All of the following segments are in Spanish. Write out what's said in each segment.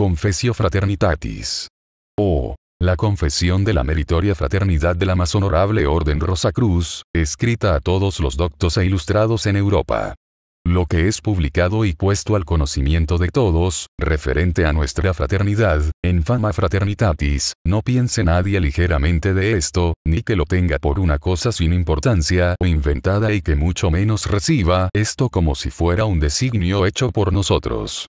Confessio Fraternitatis. O. La Confesión de la Meritoria Fraternidad de la Más Honorable Orden Rosacruz, escrita a todos los doctos e ilustrados en Europa lo que es publicado y puesto al conocimiento de todos, referente a nuestra fraternidad, en fama fraternitatis, no piense nadie ligeramente de esto, ni que lo tenga por una cosa sin importancia o inventada y que mucho menos reciba esto como si fuera un designio hecho por nosotros.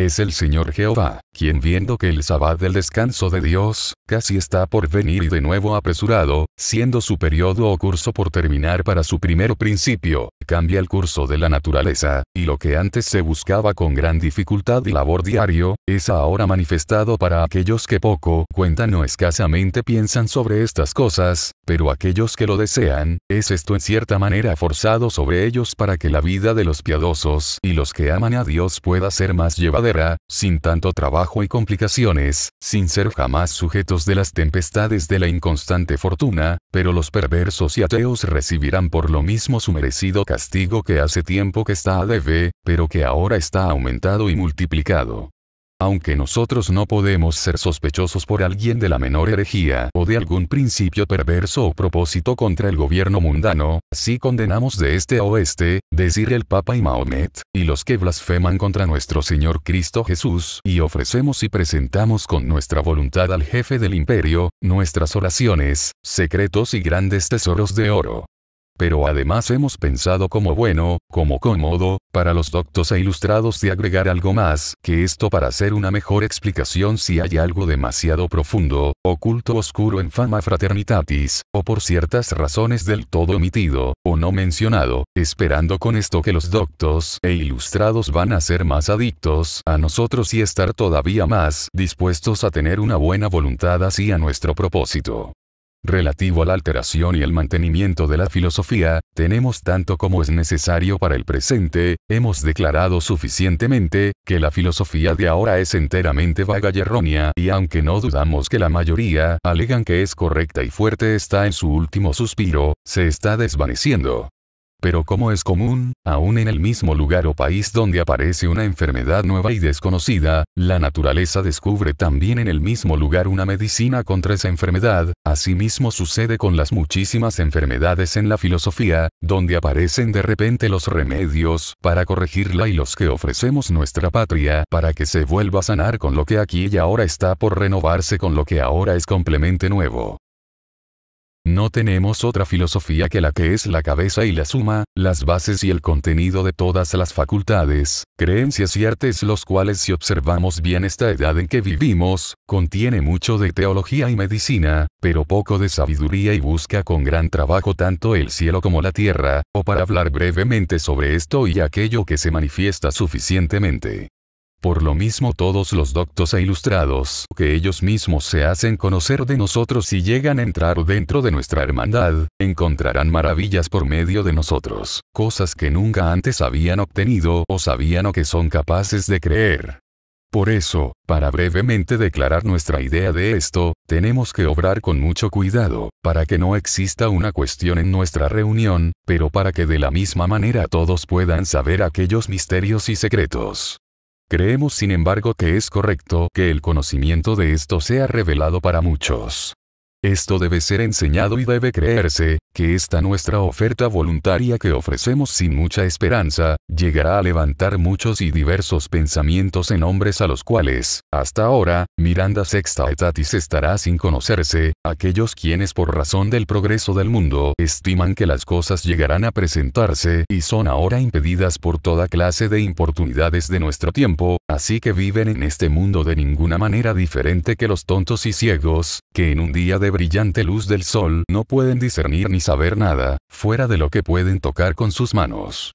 Es el Señor Jehová, quien viendo que el sabbat del descanso de Dios, casi está por venir y de nuevo apresurado, siendo su periodo o curso por terminar para su primer principio, cambia el curso de la naturaleza, y lo que antes se buscaba con gran dificultad y labor diario, es ahora manifestado para aquellos que poco cuentan o escasamente piensan sobre estas cosas, pero aquellos que lo desean, es esto en cierta manera forzado sobre ellos para que la vida de los piadosos y los que aman a Dios pueda ser más llevadera sin tanto trabajo y complicaciones, sin ser jamás sujetos de las tempestades de la inconstante fortuna, pero los perversos y ateos recibirán por lo mismo su merecido castigo que hace tiempo que está a debe, pero que ahora está aumentado y multiplicado. Aunque nosotros no podemos ser sospechosos por alguien de la menor herejía o de algún principio perverso o propósito contra el gobierno mundano, sí condenamos de este a oeste, decir el Papa y Mahomet, y los que blasfeman contra nuestro Señor Cristo Jesús, y ofrecemos y presentamos con nuestra voluntad al jefe del imperio, nuestras oraciones, secretos y grandes tesoros de oro pero además hemos pensado como bueno, como cómodo, para los doctos e ilustrados de agregar algo más que esto para hacer una mejor explicación si hay algo demasiado profundo, oculto oscuro en fama fraternitatis, o por ciertas razones del todo omitido, o no mencionado, esperando con esto que los doctos e ilustrados van a ser más adictos a nosotros y estar todavía más dispuestos a tener una buena voluntad así a nuestro propósito. Relativo a la alteración y el mantenimiento de la filosofía, tenemos tanto como es necesario para el presente, hemos declarado suficientemente, que la filosofía de ahora es enteramente vaga y errónea, y aunque no dudamos que la mayoría alegan que es correcta y fuerte está en su último suspiro, se está desvaneciendo. Pero como es común, aún en el mismo lugar o país donde aparece una enfermedad nueva y desconocida, la naturaleza descubre también en el mismo lugar una medicina contra esa enfermedad, asimismo sucede con las muchísimas enfermedades en la filosofía, donde aparecen de repente los remedios para corregirla y los que ofrecemos nuestra patria para que se vuelva a sanar con lo que aquí y ahora está por renovarse con lo que ahora es complemente nuevo. No tenemos otra filosofía que la que es la cabeza y la suma, las bases y el contenido de todas las facultades, creencias y artes los cuales si observamos bien esta edad en que vivimos, contiene mucho de teología y medicina, pero poco de sabiduría y busca con gran trabajo tanto el cielo como la tierra, o para hablar brevemente sobre esto y aquello que se manifiesta suficientemente. Por lo mismo todos los doctos e ilustrados que ellos mismos se hacen conocer de nosotros y llegan a entrar dentro de nuestra hermandad, encontrarán maravillas por medio de nosotros, cosas que nunca antes habían obtenido o sabían o que son capaces de creer. Por eso, para brevemente declarar nuestra idea de esto, tenemos que obrar con mucho cuidado, para que no exista una cuestión en nuestra reunión, pero para que de la misma manera todos puedan saber aquellos misterios y secretos. Creemos sin embargo que es correcto que el conocimiento de esto sea revelado para muchos. Esto debe ser enseñado y debe creerse, que esta nuestra oferta voluntaria que ofrecemos sin mucha esperanza, llegará a levantar muchos y diversos pensamientos en hombres a los cuales, hasta ahora, Miranda sexta etatis estará sin conocerse, aquellos quienes por razón del progreso del mundo estiman que las cosas llegarán a presentarse y son ahora impedidas por toda clase de importunidades de nuestro tiempo, así que viven en este mundo de ninguna manera diferente que los tontos y ciegos, que en un día de brillante luz del sol no pueden discernir ni saber nada, fuera de lo que pueden tocar con sus manos.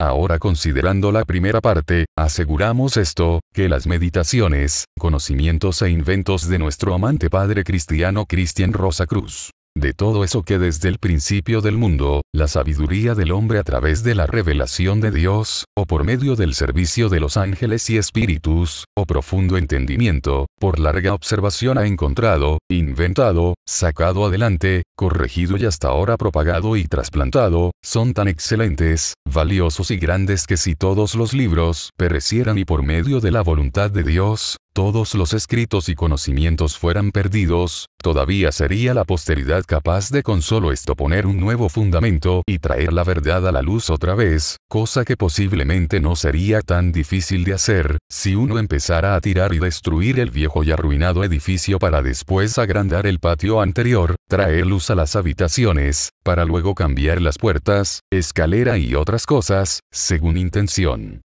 Ahora considerando la primera parte, aseguramos esto, que las meditaciones, conocimientos e inventos de nuestro amante Padre Cristiano Cristian Rosa Cruz de todo eso que desde el principio del mundo, la sabiduría del hombre a través de la revelación de Dios, o por medio del servicio de los ángeles y espíritus, o profundo entendimiento, por larga observación ha encontrado, inventado, sacado adelante, corregido y hasta ahora propagado y trasplantado, son tan excelentes, valiosos y grandes que si todos los libros perecieran y por medio de la voluntad de Dios, todos los escritos y conocimientos fueran perdidos, todavía sería la posteridad capaz de con solo esto poner un nuevo fundamento y traer la verdad a la luz otra vez, cosa que posiblemente no sería tan difícil de hacer, si uno empezara a tirar y destruir el viejo y arruinado edificio para después agrandar el patio anterior, traer luz a las habitaciones, para luego cambiar las puertas, escalera y otras cosas, según intención.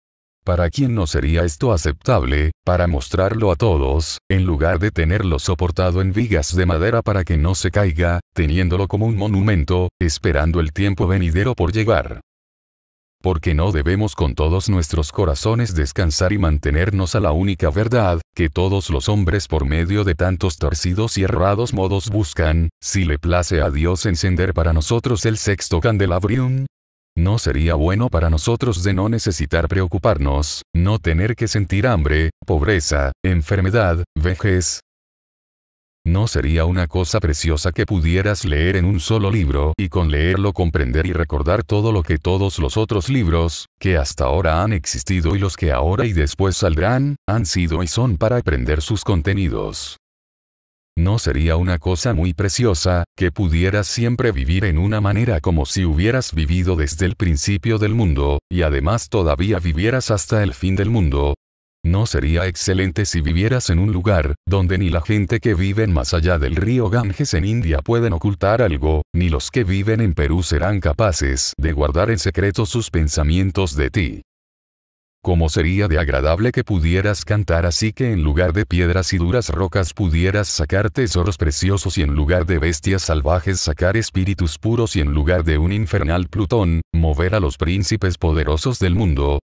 ¿Para quién no sería esto aceptable? Para mostrarlo a todos, en lugar de tenerlo soportado en vigas de madera para que no se caiga, teniéndolo como un monumento, esperando el tiempo venidero por llegar. Porque no debemos con todos nuestros corazones descansar y mantenernos a la única verdad, que todos los hombres por medio de tantos torcidos y errados modos buscan, si le place a Dios encender para nosotros el sexto candelabrium, ¿No sería bueno para nosotros de no necesitar preocuparnos, no tener que sentir hambre, pobreza, enfermedad, vejez? ¿No sería una cosa preciosa que pudieras leer en un solo libro y con leerlo comprender y recordar todo lo que todos los otros libros, que hasta ahora han existido y los que ahora y después saldrán, han sido y son para aprender sus contenidos? ¿No sería una cosa muy preciosa, que pudieras siempre vivir en una manera como si hubieras vivido desde el principio del mundo, y además todavía vivieras hasta el fin del mundo? ¿No sería excelente si vivieras en un lugar, donde ni la gente que vive más allá del río Ganges en India pueden ocultar algo, ni los que viven en Perú serán capaces de guardar en secreto sus pensamientos de ti? ¿Cómo sería de agradable que pudieras cantar así que en lugar de piedras y duras rocas pudieras sacar tesoros preciosos y en lugar de bestias salvajes sacar espíritus puros y en lugar de un infernal Plutón, mover a los príncipes poderosos del mundo,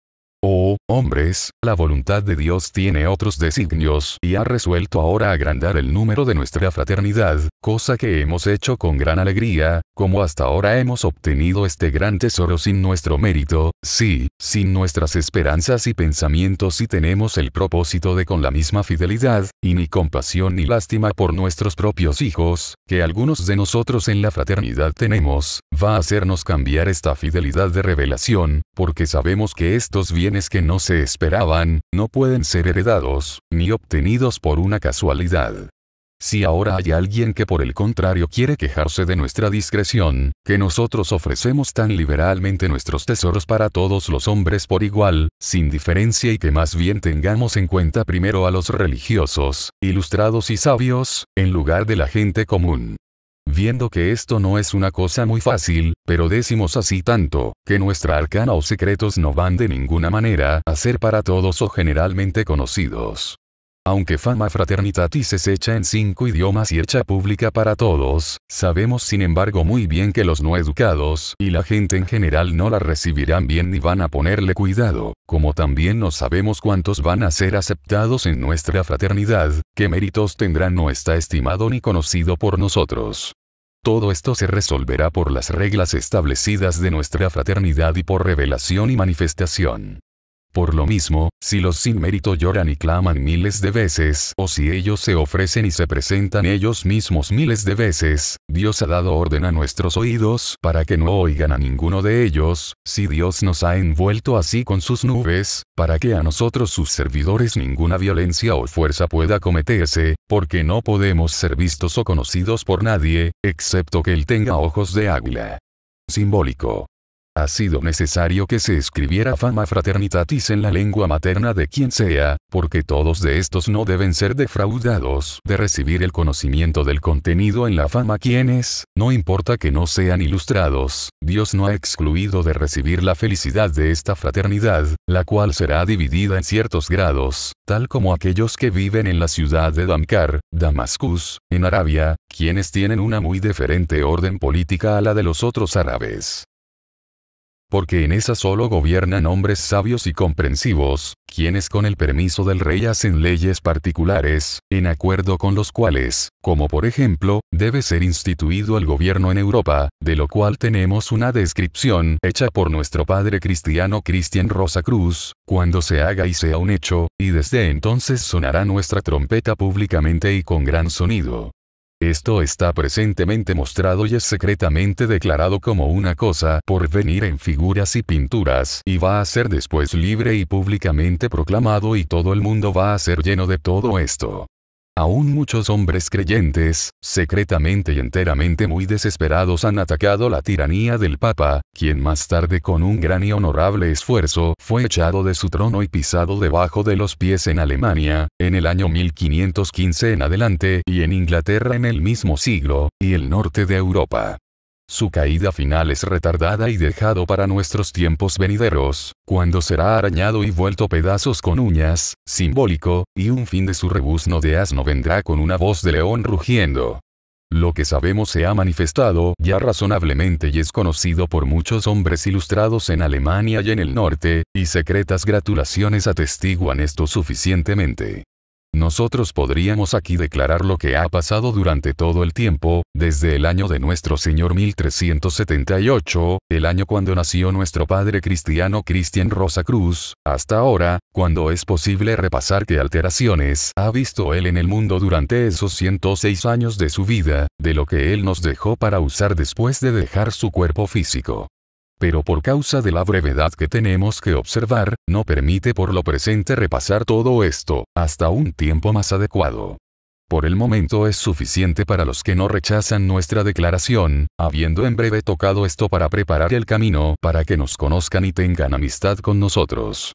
Oh, hombres, la voluntad de Dios tiene otros designios y ha resuelto ahora agrandar el número de nuestra fraternidad, cosa que hemos hecho con gran alegría, como hasta ahora hemos obtenido este gran tesoro sin nuestro mérito, sí, sin nuestras esperanzas y pensamientos y tenemos el propósito de con la misma fidelidad, y ni compasión ni lástima por nuestros propios hijos, que algunos de nosotros en la fraternidad tenemos, va a hacernos cambiar esta fidelidad de revelación, porque sabemos que estos bienes que no se esperaban, no pueden ser heredados, ni obtenidos por una casualidad. Si ahora hay alguien que por el contrario quiere quejarse de nuestra discreción, que nosotros ofrecemos tan liberalmente nuestros tesoros para todos los hombres por igual, sin diferencia y que más bien tengamos en cuenta primero a los religiosos, ilustrados y sabios, en lugar de la gente común. Viendo que esto no es una cosa muy fácil, pero decimos así tanto, que nuestra arcana o secretos no van de ninguna manera a ser para todos o generalmente conocidos. Aunque Fama Fraternitatis es hecha en cinco idiomas y hecha pública para todos, sabemos sin embargo muy bien que los no educados y la gente en general no la recibirán bien ni van a ponerle cuidado, como también no sabemos cuántos van a ser aceptados en nuestra fraternidad, qué méritos tendrán no está estimado ni conocido por nosotros. Todo esto se resolverá por las reglas establecidas de nuestra fraternidad y por revelación y manifestación. Por lo mismo, si los sin mérito lloran y claman miles de veces, o si ellos se ofrecen y se presentan ellos mismos miles de veces, Dios ha dado orden a nuestros oídos para que no oigan a ninguno de ellos, si Dios nos ha envuelto así con sus nubes, para que a nosotros sus servidores ninguna violencia o fuerza pueda cometerse, porque no podemos ser vistos o conocidos por nadie, excepto que él tenga ojos de águila. Simbólico. Ha sido necesario que se escribiera fama fraternitatis en la lengua materna de quien sea, porque todos de estos no deben ser defraudados. De recibir el conocimiento del contenido en la fama quienes, no importa que no sean ilustrados, Dios no ha excluido de recibir la felicidad de esta fraternidad, la cual será dividida en ciertos grados, tal como aquellos que viven en la ciudad de Damkar, Damascus, en Arabia, quienes tienen una muy diferente orden política a la de los otros árabes porque en esa solo gobiernan hombres sabios y comprensivos, quienes con el permiso del rey hacen leyes particulares, en acuerdo con los cuales, como por ejemplo, debe ser instituido el gobierno en Europa, de lo cual tenemos una descripción hecha por nuestro padre cristiano Cristian Rosa Cruz, cuando se haga y sea un hecho, y desde entonces sonará nuestra trompeta públicamente y con gran sonido. Esto está presentemente mostrado y es secretamente declarado como una cosa por venir en figuras y pinturas y va a ser después libre y públicamente proclamado y todo el mundo va a ser lleno de todo esto. Aún muchos hombres creyentes, secretamente y enteramente muy desesperados han atacado la tiranía del Papa, quien más tarde con un gran y honorable esfuerzo fue echado de su trono y pisado debajo de los pies en Alemania, en el año 1515 en adelante y en Inglaterra en el mismo siglo, y el norte de Europa. Su caída final es retardada y dejado para nuestros tiempos venideros, cuando será arañado y vuelto pedazos con uñas, simbólico, y un fin de su rebuzno de asno vendrá con una voz de león rugiendo. Lo que sabemos se ha manifestado ya razonablemente y es conocido por muchos hombres ilustrados en Alemania y en el norte, y secretas gratulaciones atestiguan esto suficientemente. Nosotros podríamos aquí declarar lo que ha pasado durante todo el tiempo, desde el año de nuestro Señor 1378, el año cuando nació nuestro padre cristiano Cristian Rosa Cruz, hasta ahora, cuando es posible repasar qué alteraciones ha visto él en el mundo durante esos 106 años de su vida, de lo que él nos dejó para usar después de dejar su cuerpo físico pero por causa de la brevedad que tenemos que observar, no permite por lo presente repasar todo esto, hasta un tiempo más adecuado. Por el momento es suficiente para los que no rechazan nuestra declaración, habiendo en breve tocado esto para preparar el camino para que nos conozcan y tengan amistad con nosotros.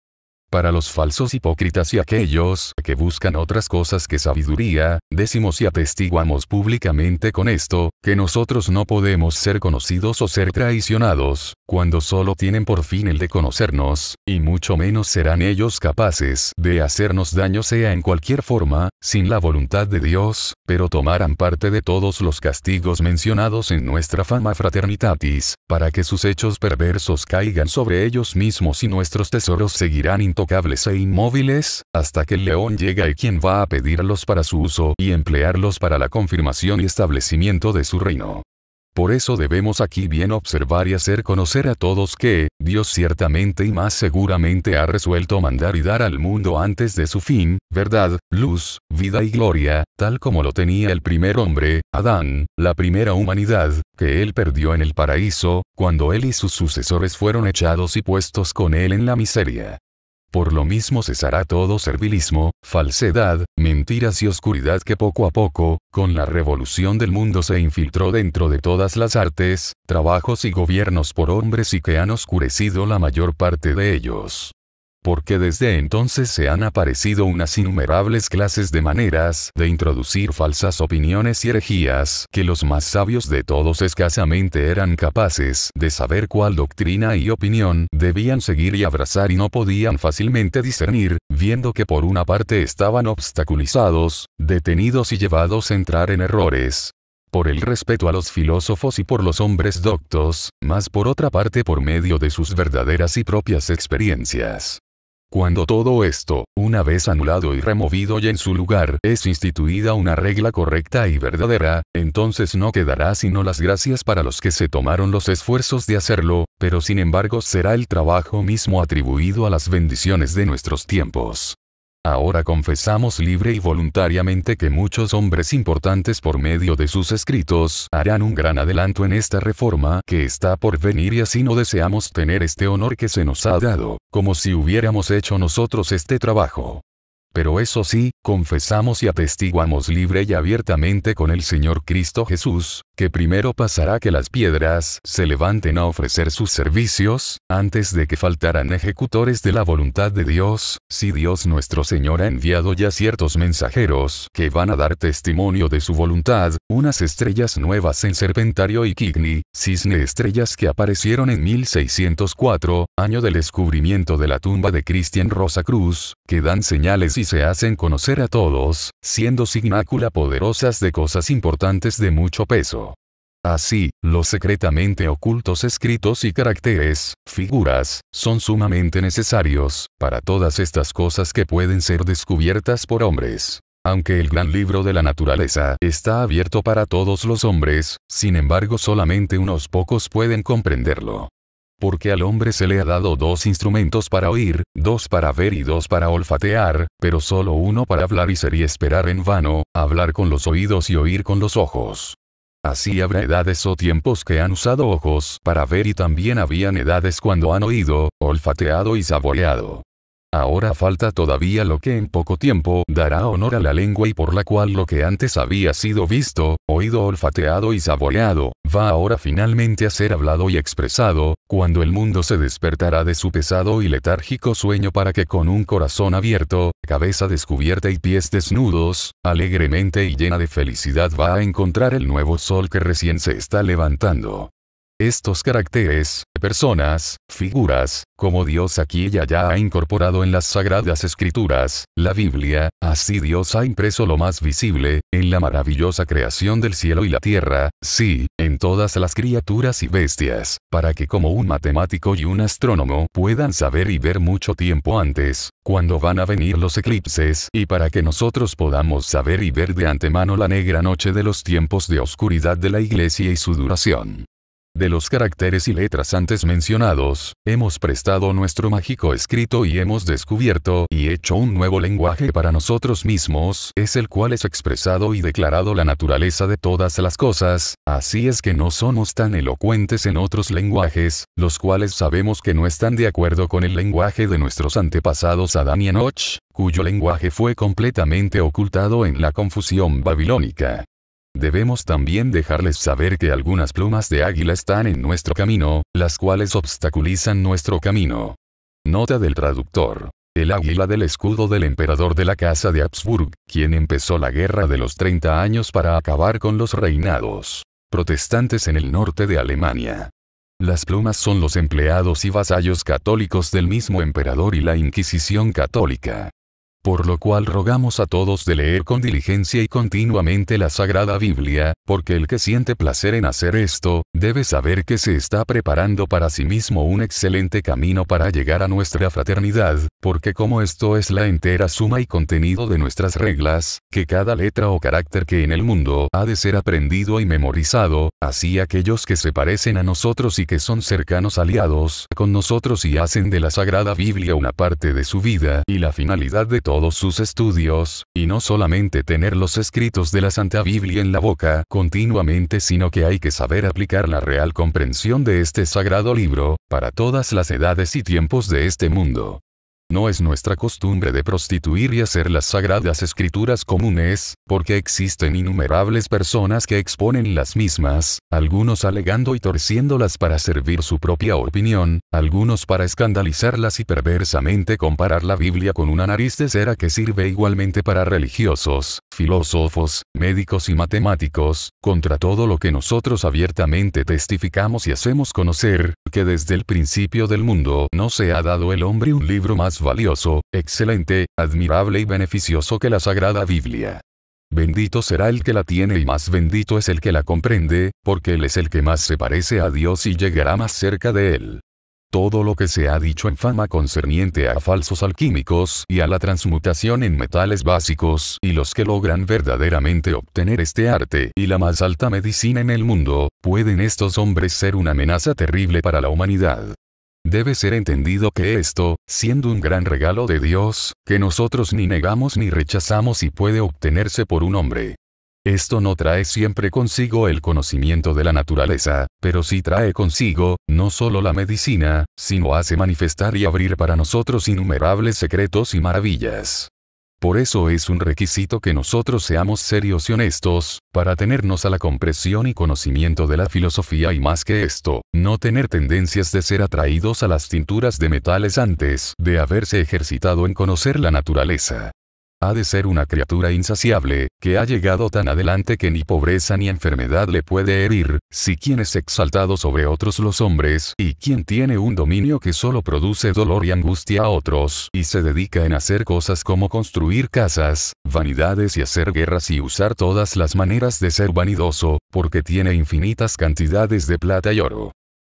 Para los falsos hipócritas y aquellos que buscan otras cosas que sabiduría, decimos y atestiguamos públicamente con esto, que nosotros no podemos ser conocidos o ser traicionados, cuando solo tienen por fin el de conocernos, y mucho menos serán ellos capaces de hacernos daño sea en cualquier forma, sin la voluntad de Dios, pero tomarán parte de todos los castigos mencionados en nuestra fama fraternitatis, para que sus hechos perversos caigan sobre ellos mismos y nuestros tesoros seguirán intocables e inmóviles, hasta que el león llega y quien va a pedirlos para su uso y emplearlos para la confirmación y establecimiento de su reino. Por eso debemos aquí bien observar y hacer conocer a todos que, Dios ciertamente y más seguramente ha resuelto mandar y dar al mundo antes de su fin, verdad, luz, vida y gloria, tal como lo tenía el primer hombre, Adán, la primera humanidad, que él perdió en el paraíso, cuando él y sus sucesores fueron echados y puestos con él en la miseria. Por lo mismo cesará todo servilismo, falsedad, mentiras y oscuridad que poco a poco, con la revolución del mundo se infiltró dentro de todas las artes, trabajos y gobiernos por hombres y que han oscurecido la mayor parte de ellos porque desde entonces se han aparecido unas innumerables clases de maneras de introducir falsas opiniones y herejías que los más sabios de todos escasamente eran capaces de saber cuál doctrina y opinión debían seguir y abrazar y no podían fácilmente discernir, viendo que por una parte estaban obstaculizados, detenidos y llevados a entrar en errores, por el respeto a los filósofos y por los hombres doctos, más por otra parte por medio de sus verdaderas y propias experiencias. Cuando todo esto, una vez anulado y removido y en su lugar, es instituida una regla correcta y verdadera, entonces no quedará sino las gracias para los que se tomaron los esfuerzos de hacerlo, pero sin embargo será el trabajo mismo atribuido a las bendiciones de nuestros tiempos. Ahora confesamos libre y voluntariamente que muchos hombres importantes por medio de sus escritos harán un gran adelanto en esta reforma que está por venir y así no deseamos tener este honor que se nos ha dado, como si hubiéramos hecho nosotros este trabajo. Pero eso sí, confesamos y atestiguamos libre y abiertamente con el Señor Cristo Jesús, que primero pasará que las piedras se levanten a ofrecer sus servicios, antes de que faltaran ejecutores de la voluntad de Dios, si Dios nuestro Señor ha enviado ya ciertos mensajeros que van a dar testimonio de su voluntad, unas estrellas nuevas en Serpentario y Kigni, cisne estrellas que aparecieron en 1604, año del descubrimiento de la tumba de Cristian Rosa Cruz, que dan señales y se hacen conocer a todos, siendo signácula poderosas de cosas importantes de mucho peso. Así, los secretamente ocultos escritos y caracteres, figuras, son sumamente necesarios, para todas estas cosas que pueden ser descubiertas por hombres. Aunque el gran libro de la naturaleza está abierto para todos los hombres, sin embargo solamente unos pocos pueden comprenderlo. Porque al hombre se le ha dado dos instrumentos para oír, dos para ver y dos para olfatear, pero solo uno para hablar y sería esperar en vano, hablar con los oídos y oír con los ojos. Así habrá edades o tiempos que han usado ojos para ver y también habían edades cuando han oído, olfateado y saboreado. Ahora falta todavía lo que en poco tiempo dará honor a la lengua y por la cual lo que antes había sido visto, oído, olfateado y saboreado, va ahora finalmente a ser hablado y expresado, cuando el mundo se despertará de su pesado y letárgico sueño para que con un corazón abierto, cabeza descubierta y pies desnudos, alegremente y llena de felicidad va a encontrar el nuevo sol que recién se está levantando. Estos caracteres, personas, figuras, como Dios aquí y allá ha incorporado en las sagradas escrituras, la Biblia, así Dios ha impreso lo más visible, en la maravillosa creación del cielo y la tierra, sí, en todas las criaturas y bestias, para que como un matemático y un astrónomo puedan saber y ver mucho tiempo antes, cuando van a venir los eclipses, y para que nosotros podamos saber y ver de antemano la negra noche de los tiempos de oscuridad de la iglesia y su duración. De los caracteres y letras antes mencionados, hemos prestado nuestro mágico escrito y hemos descubierto y hecho un nuevo lenguaje para nosotros mismos, es el cual es expresado y declarado la naturaleza de todas las cosas, así es que no somos tan elocuentes en otros lenguajes, los cuales sabemos que no están de acuerdo con el lenguaje de nuestros antepasados Adán y Enoch, cuyo lenguaje fue completamente ocultado en la confusión babilónica. Debemos también dejarles saber que algunas plumas de águila están en nuestro camino, las cuales obstaculizan nuestro camino. Nota del traductor. El águila del escudo del emperador de la casa de Habsburg, quien empezó la guerra de los 30 años para acabar con los reinados protestantes en el norte de Alemania. Las plumas son los empleados y vasallos católicos del mismo emperador y la Inquisición católica. Por lo cual rogamos a todos de leer con diligencia y continuamente la Sagrada Biblia, porque el que siente placer en hacer esto, debe saber que se está preparando para sí mismo un excelente camino para llegar a nuestra fraternidad, porque como esto es la entera suma y contenido de nuestras reglas, que cada letra o carácter que en el mundo ha de ser aprendido y memorizado, así aquellos que se parecen a nosotros y que son cercanos aliados con nosotros y hacen de la Sagrada Biblia una parte de su vida y la finalidad de todos sus estudios, y no solamente tener los escritos de la Santa Biblia en la boca continuamente sino que hay que saber aplicar la real comprensión de este sagrado libro, para todas las edades y tiempos de este mundo. No es nuestra costumbre de prostituir y hacer las sagradas escrituras comunes, porque existen innumerables personas que exponen las mismas, algunos alegando y torciéndolas para servir su propia opinión, algunos para escandalizarlas y perversamente comparar la Biblia con una nariz de cera que sirve igualmente para religiosos, filósofos, médicos y matemáticos, contra todo lo que nosotros abiertamente testificamos y hacemos conocer, que desde el principio del mundo no se ha dado el hombre un libro más valioso, excelente, admirable y beneficioso que la Sagrada Biblia. Bendito será el que la tiene y más bendito es el que la comprende, porque él es el que más se parece a Dios y llegará más cerca de él. Todo lo que se ha dicho en fama concerniente a falsos alquímicos y a la transmutación en metales básicos y los que logran verdaderamente obtener este arte y la más alta medicina en el mundo, pueden estos hombres ser una amenaza terrible para la humanidad. Debe ser entendido que esto, siendo un gran regalo de Dios, que nosotros ni negamos ni rechazamos y puede obtenerse por un hombre. Esto no trae siempre consigo el conocimiento de la naturaleza, pero sí trae consigo, no solo la medicina, sino hace manifestar y abrir para nosotros innumerables secretos y maravillas. Por eso es un requisito que nosotros seamos serios y honestos, para tenernos a la comprensión y conocimiento de la filosofía y más que esto, no tener tendencias de ser atraídos a las tinturas de metales antes de haberse ejercitado en conocer la naturaleza. Ha de ser una criatura insaciable, que ha llegado tan adelante que ni pobreza ni enfermedad le puede herir, si quien es exaltado sobre otros los hombres, y quien tiene un dominio que solo produce dolor y angustia a otros, y se dedica en hacer cosas como construir casas, vanidades y hacer guerras y usar todas las maneras de ser vanidoso, porque tiene infinitas cantidades de plata y oro.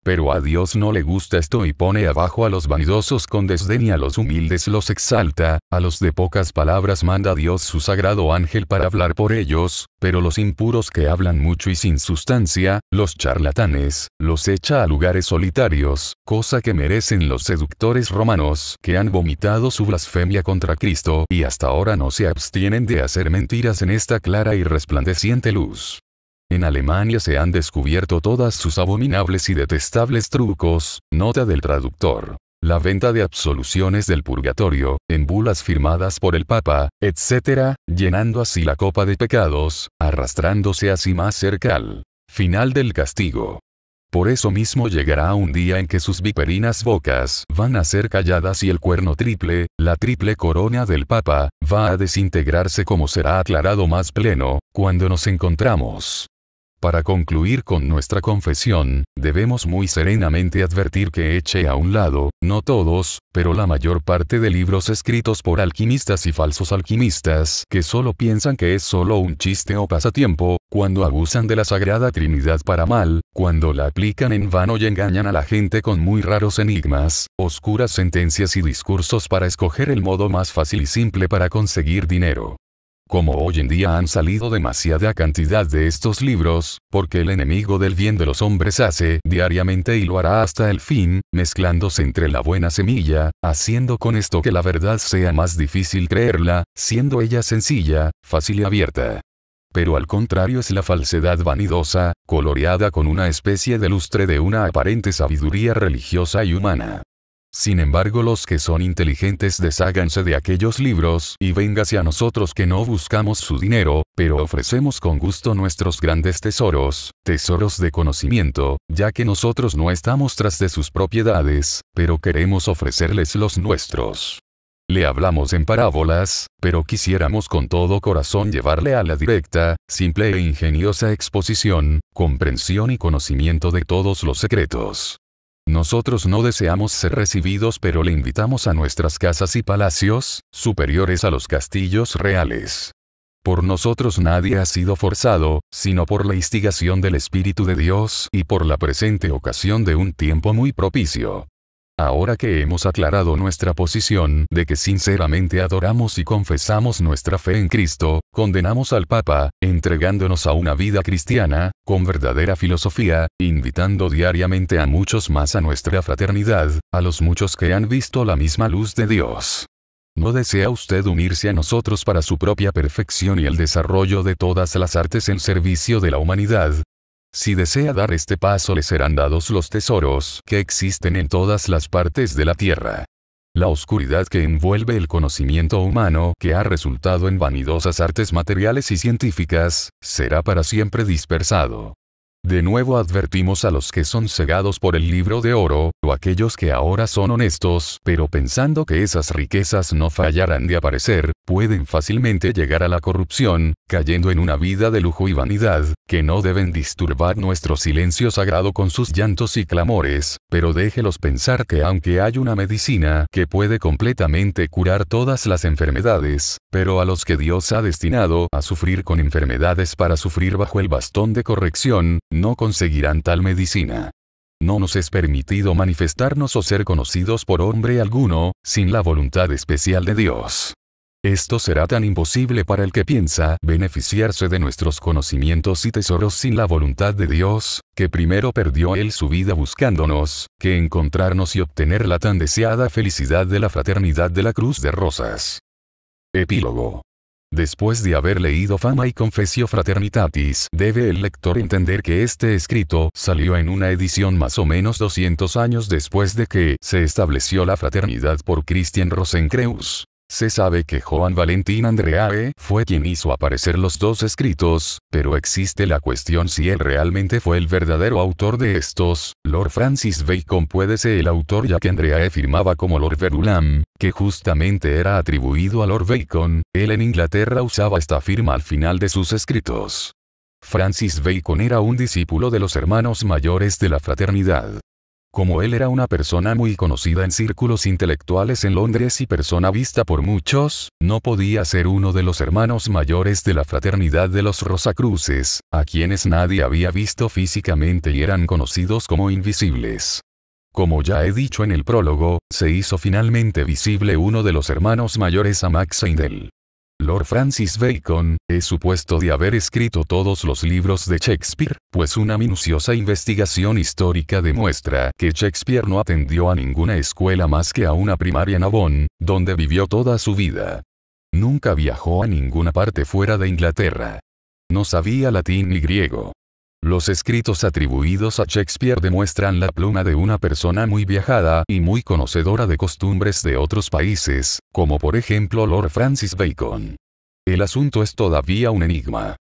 Pero a Dios no le gusta esto y pone abajo a los vanidosos con desdén y a los humildes los exalta, a los de pocas palabras manda Dios su sagrado ángel para hablar por ellos, pero los impuros que hablan mucho y sin sustancia, los charlatanes, los echa a lugares solitarios, cosa que merecen los seductores romanos que han vomitado su blasfemia contra Cristo y hasta ahora no se abstienen de hacer mentiras en esta clara y resplandeciente luz. En Alemania se han descubierto todas sus abominables y detestables trucos, nota del traductor. La venta de absoluciones del purgatorio, en bulas firmadas por el Papa, etc., llenando así la copa de pecados, arrastrándose así más cerca al final del castigo. Por eso mismo llegará un día en que sus viperinas bocas van a ser calladas y el cuerno triple, la triple corona del Papa, va a desintegrarse como será aclarado más pleno, cuando nos encontramos para concluir con nuestra confesión, debemos muy serenamente advertir que eche a un lado, no todos, pero la mayor parte de libros escritos por alquimistas y falsos alquimistas que solo piensan que es solo un chiste o pasatiempo, cuando abusan de la Sagrada Trinidad para mal, cuando la aplican en vano y engañan a la gente con muy raros enigmas, oscuras sentencias y discursos para escoger el modo más fácil y simple para conseguir dinero. Como hoy en día han salido demasiada cantidad de estos libros, porque el enemigo del bien de los hombres hace diariamente y lo hará hasta el fin, mezclándose entre la buena semilla, haciendo con esto que la verdad sea más difícil creerla, siendo ella sencilla, fácil y abierta. Pero al contrario es la falsedad vanidosa, coloreada con una especie de lustre de una aparente sabiduría religiosa y humana. Sin embargo los que son inteligentes desháganse de aquellos libros y véngase a nosotros que no buscamos su dinero, pero ofrecemos con gusto nuestros grandes tesoros, tesoros de conocimiento, ya que nosotros no estamos tras de sus propiedades, pero queremos ofrecerles los nuestros. Le hablamos en parábolas, pero quisiéramos con todo corazón llevarle a la directa, simple e ingeniosa exposición, comprensión y conocimiento de todos los secretos. Nosotros no deseamos ser recibidos pero le invitamos a nuestras casas y palacios, superiores a los castillos reales. Por nosotros nadie ha sido forzado, sino por la instigación del Espíritu de Dios y por la presente ocasión de un tiempo muy propicio. Ahora que hemos aclarado nuestra posición de que sinceramente adoramos y confesamos nuestra fe en Cristo, condenamos al Papa, entregándonos a una vida cristiana, con verdadera filosofía, invitando diariamente a muchos más a nuestra fraternidad, a los muchos que han visto la misma luz de Dios. ¿No desea usted unirse a nosotros para su propia perfección y el desarrollo de todas las artes en servicio de la humanidad? Si desea dar este paso le serán dados los tesoros que existen en todas las partes de la tierra. La oscuridad que envuelve el conocimiento humano, que ha resultado en vanidosas artes materiales y científicas, será para siempre dispersado. De nuevo advertimos a los que son cegados por el libro de oro, o aquellos que ahora son honestos, pero pensando que esas riquezas no fallarán de aparecer, pueden fácilmente llegar a la corrupción, cayendo en una vida de lujo y vanidad, que no deben disturbar nuestro silencio sagrado con sus llantos y clamores, pero déjelos pensar que aunque hay una medicina que puede completamente curar todas las enfermedades, pero a los que Dios ha destinado a sufrir con enfermedades para sufrir bajo el bastón de corrección, no conseguirán tal medicina. No nos es permitido manifestarnos o ser conocidos por hombre alguno, sin la voluntad especial de Dios. Esto será tan imposible para el que piensa beneficiarse de nuestros conocimientos y tesoros sin la voluntad de Dios, que primero perdió él su vida buscándonos, que encontrarnos y obtener la tan deseada felicidad de la fraternidad de la Cruz de Rosas. Epílogo. Después de haber leído Fama y Confessio Fraternitatis, debe el lector entender que este escrito salió en una edición más o menos 200 años después de que se estableció la fraternidad por Christian Rosenkreuz. Se sabe que Joan Valentín Andreae fue quien hizo aparecer los dos escritos, pero existe la cuestión si él realmente fue el verdadero autor de estos. Lord Francis Bacon puede ser el autor ya que Andreae firmaba como Lord Verulam, que justamente era atribuido a Lord Bacon, él en Inglaterra usaba esta firma al final de sus escritos. Francis Bacon era un discípulo de los hermanos mayores de la fraternidad. Como él era una persona muy conocida en círculos intelectuales en Londres y persona vista por muchos, no podía ser uno de los hermanos mayores de la fraternidad de los Rosacruces, a quienes nadie había visto físicamente y eran conocidos como invisibles. Como ya he dicho en el prólogo, se hizo finalmente visible uno de los hermanos mayores a Max Seidel. Lord Francis Bacon, es supuesto de haber escrito todos los libros de Shakespeare, pues una minuciosa investigación histórica demuestra que Shakespeare no atendió a ninguna escuela más que a una primaria en Avon, donde vivió toda su vida. Nunca viajó a ninguna parte fuera de Inglaterra. No sabía latín ni griego. Los escritos atribuidos a Shakespeare demuestran la pluma de una persona muy viajada y muy conocedora de costumbres de otros países, como por ejemplo Lord Francis Bacon. El asunto es todavía un enigma.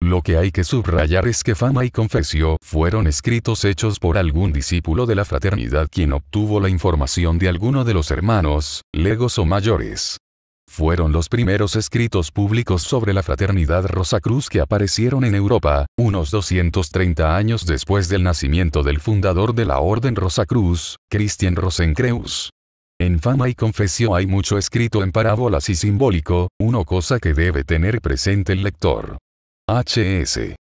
Lo que hay que subrayar es que Fama y Confesio fueron escritos hechos por algún discípulo de la fraternidad quien obtuvo la información de alguno de los hermanos, legos o mayores fueron los primeros escritos públicos sobre la fraternidad Rosacruz que aparecieron en Europa, unos 230 años después del nacimiento del fundador de la Orden Rosacruz, Christian Rosenkreuz. En fama y confesión hay mucho escrito en parábolas y simbólico, una cosa que debe tener presente el lector. H.S.